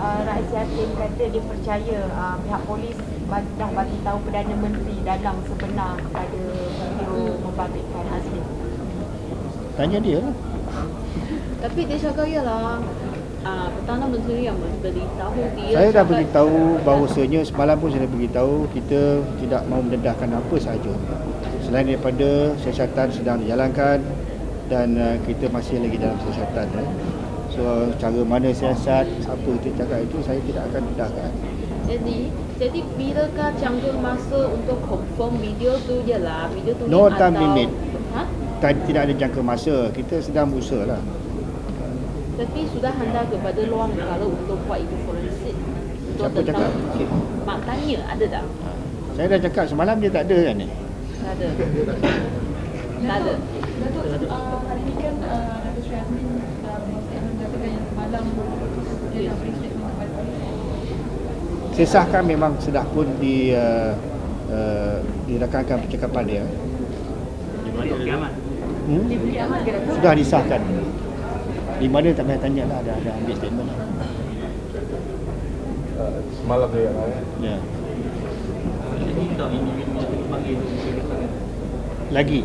uh, Rais Yassin kata dia percaya uh, pihak polis dah bagi tahu Perdana Menteri dalam sebenar pada video membabitkan Azmin. Tanya dia lah. Tapi dia cakap ialah uh, Perdana Menteri yang beritahu dia Saya dah beritahu bahawasanya semalam pun saya dah beritahu kita tidak mahu mendedahkan apa sahaja. Selain daripada siasatan sedang dijalankan dan uh, kita masih lagi dalam siasatan. Eh. So cara mana siasat, apa kita cakap itu saya tidak akan dedahkan. Jadi Jadi bilakah jangka masa untuk confirm video tu ialah video tu No time atau, limit. Ha? Tak- Tidak ada jangka masa, kita sedang berusaha lah. Tapi sudah hantar kepada luar negara untuk buat itu forensik. Untuk Siapa cakap? Okey. Mak tanya ada tak? Saya dah cakap semalam dia tak ada kan ni. Tak ada. Tak ada. Datuk, uh, hari ini kan uh, Datuk Sri Azmin uh, membuat statement mengatakan yang semalam dia dah beri statement kepada polis. Saya sahkan memang sudah pun di uh, uh, dirakamkan percakapan dia. Hmm? Diberi amat ke Datuk? Sudah disahkan. Di mana tak payah tanya lah, ada, ada ambil statement lah. Semalam dia eh. Ya. Lagi.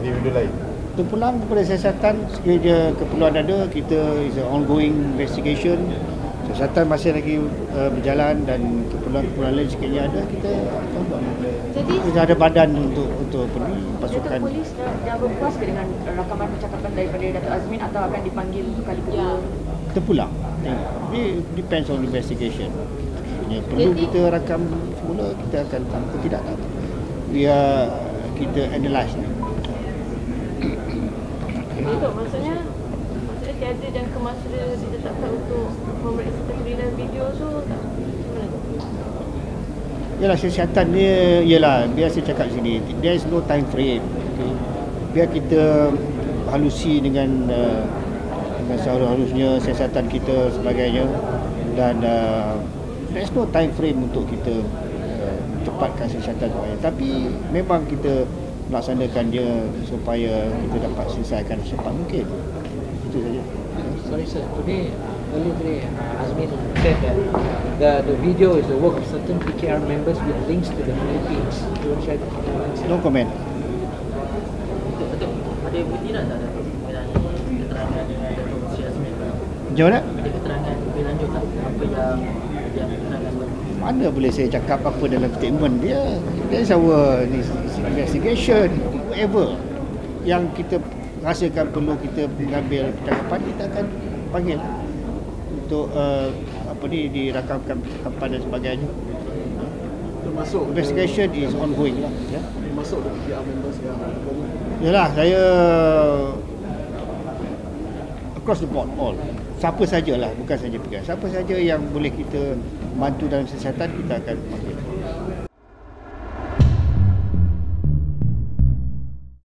Individu lain. Terpulang kepada siasatan sekiranya keperluan ada kita is ongoing investigation. Siasatan masih lagi uh, berjalan dan keperluan-keperluan lain sekiranya ada kita akan buat. Jadi kita ada badan untuk untuk pasukan. Datuk polis dah, dah berpuas ke dengan rakaman percakapan daripada Datuk Azmin atau akan dipanggil kali kedua? Ya. terpulang It depends on investigation. Sekiranya perlu Jadi- kita rakam semula kita akan tanpa tidak tahu we are kita analyse. ni Untuk maksudnya Maksudnya tiada jangka masa dia ditetapkan untuk Memeriksa keterangan video tu tak Macam mana tu? Yalah siasatan dia ialah biar saya cakap sini there is no time frame okay. biar kita halusi dengan uh, dengan seharusnya siasatan kita sebagainya dan uh, there is no time frame untuk kita uh, cepatkan siasatan sebagainya tapi memang kita melaksanakan dia supaya kita dapat selesaikan secepat mungkin. Itu saja. Sorry sir, today, uh, earlier today, uh, Azmin said that the, the video is the work of certain PKR members with links to the Philippines. Do you want to share the comments? no comment. Ada bukti tak? Mengenai keterangan macam mana? Ada keterangan lebih lanjut tak apa yang yang Mana boleh saya cakap apa dalam statement dia? That's this investigation Whatever. Yang kita rasakan perlu kita mengambil percakapan Kita akan panggil Untuk uh, apa ni dirakamkan percakapan dan sebagainya. Termasuk Investigation is ongoing lah ya. termasuk the PKR members yang Yalah saya Across the board all. Siapa sajalah bukan saja pegang. Siapa saja yang boleh kita bantu dalam kesihatan kita akan panggil